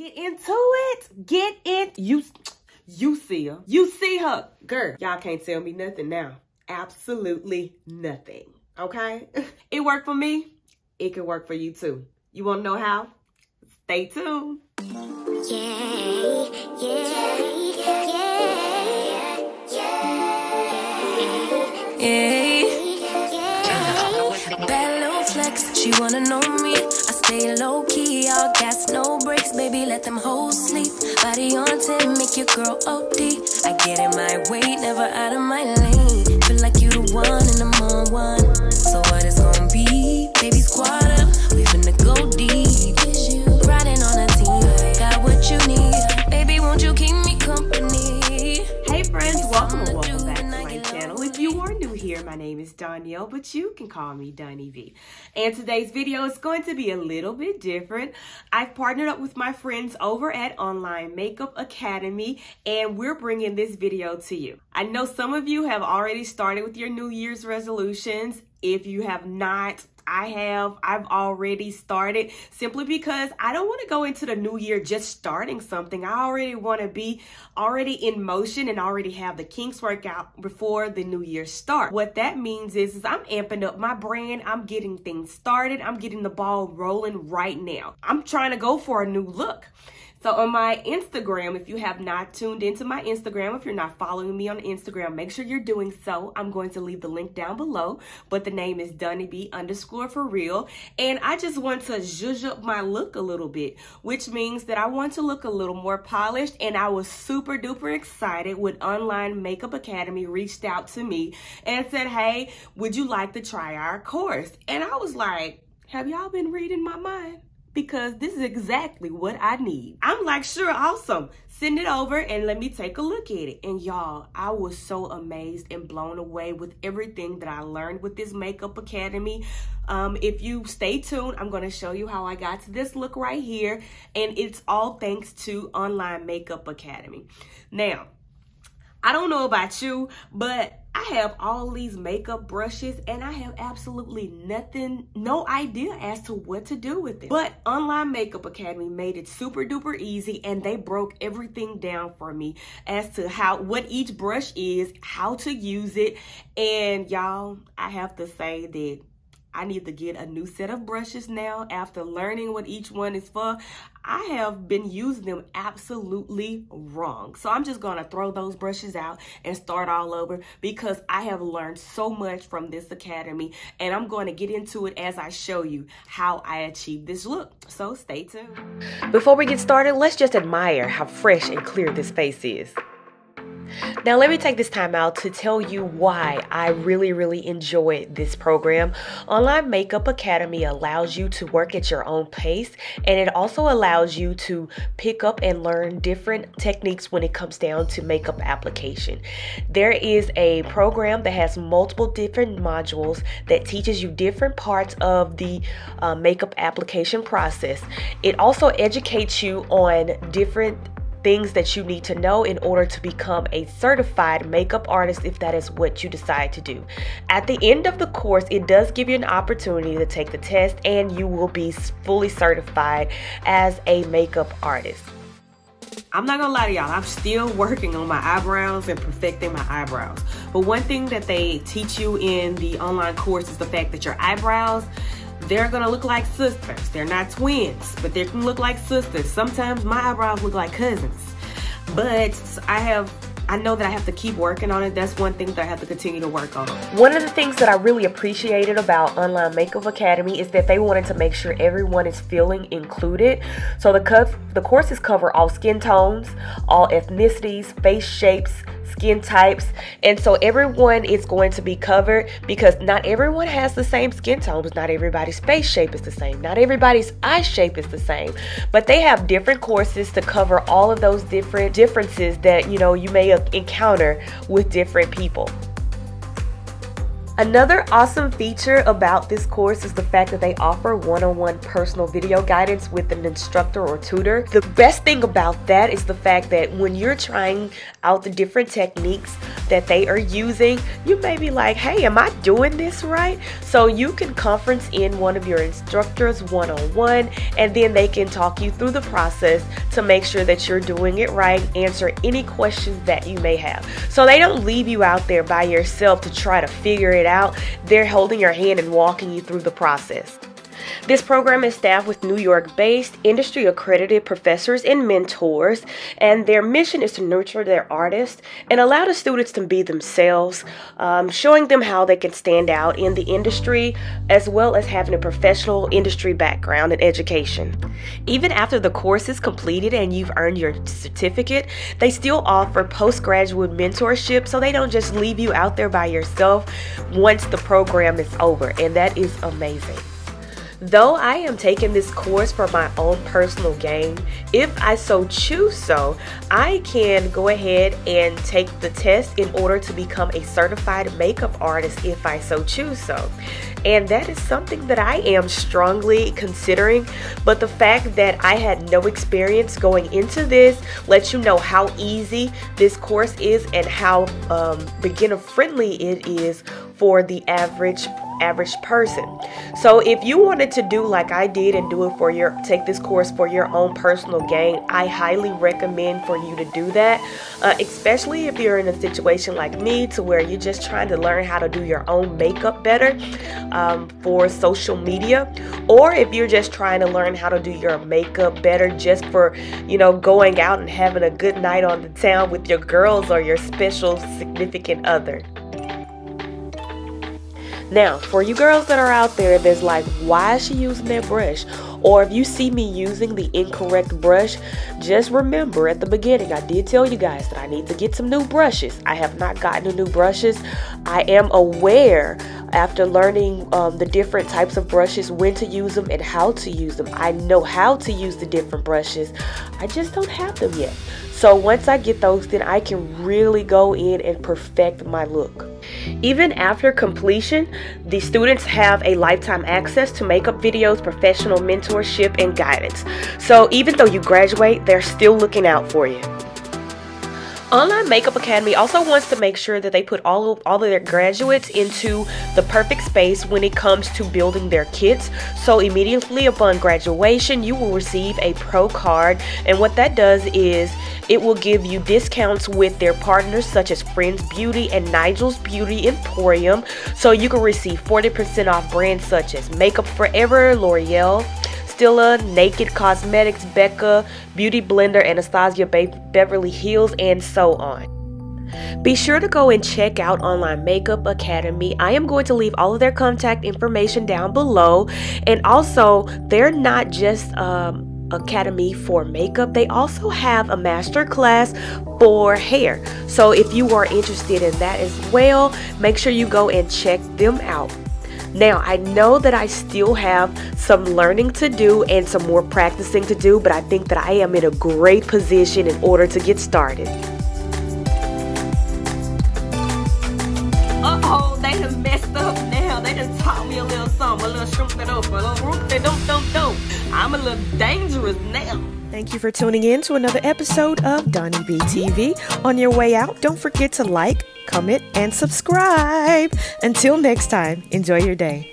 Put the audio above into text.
Get into it. Get it. You, you see her. You see her. Girl, y'all can't tell me nothing now. Absolutely nothing. Okay? It worked for me. It can work for you too. You want to know how? Stay tuned. Yeah, yeah, yeah, yeah. Bad little flex, she wanna know make your girl OD. I get in my way, never out of my lane. Feel like you the one and I'm on one. Here, my name is Donyelle, but you can call me DonyB. And today's video is going to be a little bit different. I've partnered up with my friends over at Online Makeup Academy, and we're bringing this video to you. I know some of you have already started with your New Year's resolutions. If you have not, I have. I've already started simply because I don't want to go into the new year just starting something. I already want to be already in motion and already have the kinks work out before the new year start. What that means is, is I'm amping up my brand. I'm getting things started. I'm getting the ball rolling right now. I'm trying to go for a new look. So on my Instagram, if you have not tuned into my Instagram, if you're not following me on Instagram, make sure you're doing so. I'm going to leave the link down below, but the name is B underscore for real. And I just want to zhuzh up my look a little bit, which means that I want to look a little more polished. And I was super duper excited when Online Makeup Academy reached out to me and said, hey, would you like to try our course? And I was like, have y'all been reading my mind? Because this is exactly what I need. I'm like, sure, awesome. Send it over and let me take a look at it. And y'all, I was so amazed and blown away with everything that I learned with this Makeup Academy. Um, if you stay tuned, I'm going to show you how I got to this look right here. And it's all thanks to Online Makeup Academy. Now, I don't know about you, but I have all these makeup brushes and I have absolutely nothing, no idea as to what to do with it. But Online Makeup Academy made it super duper easy and they broke everything down for me as to how, what each brush is, how to use it. And y'all, I have to say that I need to get a new set of brushes now after learning what each one is for. I have been using them absolutely wrong. So I'm just going to throw those brushes out and start all over because I have learned so much from this academy and I'm going to get into it as I show you how I achieved this look. So stay tuned. Before we get started, let's just admire how fresh and clear this face is. Now, let me take this time out to tell you why I really, really enjoy this program. Online Makeup Academy allows you to work at your own pace, and it also allows you to pick up and learn different techniques when it comes down to makeup application. There is a program that has multiple different modules that teaches you different parts of the uh, makeup application process. It also educates you on different things that you need to know in order to become a certified makeup artist if that is what you decide to do. At the end of the course, it does give you an opportunity to take the test and you will be fully certified as a makeup artist. I'm not gonna lie to y'all, I'm still working on my eyebrows and perfecting my eyebrows. But one thing that they teach you in the online course is the fact that your eyebrows they're gonna look like sisters. They're not twins, but they can look like sisters. Sometimes my eyebrows look like cousins. But I have I know that I have to keep working on it. That's one thing that I have to continue to work on. One of the things that I really appreciated about Online Makeup Academy is that they wanted to make sure everyone is feeling included. So the, the courses cover all skin tones, all ethnicities, face shapes, skin types. And so everyone is going to be covered because not everyone has the same skin tones. Not everybody's face shape is the same. Not everybody's eye shape is the same. But they have different courses to cover all of those different differences that, you know, you may encounter with different people. Another awesome feature about this course is the fact that they offer one-on-one personal video guidance with an instructor or tutor. The best thing about that is the fact that when you're trying out the different techniques that they are using, you may be like, hey, am I doing this right? So you can conference in one of your instructors one on one, and then they can talk you through the process to make sure that you're doing it right, answer any questions that you may have. So they don't leave you out there by yourself to try to figure it out, they're holding your hand and walking you through the process. This program is staffed with New York based, industry accredited professors and mentors, and their mission is to nurture their artists and allow the students to be themselves, um, showing them how they can stand out in the industry as well as having a professional industry background and education. Even after the course is completed and you've earned your certificate, they still offer postgraduate mentorship so they don't just leave you out there by yourself once the program is over, and that is amazing. Though I am taking this course for my own personal gain, if I so choose so, I can go ahead and take the test in order to become a certified makeup artist if I so choose so. And that is something that I am strongly considering. But the fact that I had no experience going into this lets you know how easy this course is and how um, beginner friendly it is for the average average person. So if you wanted to do like I did and do it for your take this course for your own personal gain, I highly recommend for you to do that. Uh, especially if you're in a situation like me to where you're just trying to learn how to do your own makeup better um, for social media or if you're just trying to learn how to do your makeup better just for you know going out and having a good night on the town with your girls or your special significant other. Now, for you girls that are out there that's like, why is she using that brush? Or if you see me using the incorrect brush, just remember at the beginning, I did tell you guys that I need to get some new brushes. I have not gotten the new brushes. I am aware after learning um, the different types of brushes, when to use them and how to use them. I know how to use the different brushes. I just don't have them yet. So once I get those, then I can really go in and perfect my look. Even after completion, the students have a lifetime access to makeup videos, professional mentorship, and guidance. So even though you graduate, they're still looking out for you. Online Makeup Academy also wants to make sure that they put all of, all of their graduates into the perfect space when it comes to building their kits. So immediately upon graduation, you will receive a pro card, and what that does is it will give you discounts with their partners such as Frends Beauty and Nigel's Beauty Emporium. So you can receive 40% off brands such as Makeup Forever, L'Oreal, Stila, Naked Cosmetics, Becca, Beauty Blender, Anastasia Be- Beverly Hills, and so on. Be sure to go and check out Online Makeup Academy. I am going to leave all of their contact information down below. And also, they're not just um, Academy for makeup, they also have a master class for hair. So if you are interested in that as well, make sure you go and check them out. Now, I know that I still have some learning to do and some more practicing to do, but I think that I am in a great position in order to get started. Uh-oh, they done messed up now. They done taught me a little something, a little shroom that up, a little root that don't, don't, don't. I'm a little dangerous now. Thank you for tuning in to another episode of DonyB TV. On your way out, don't forget to like, comment, and subscribe. Until next time, enjoy your day.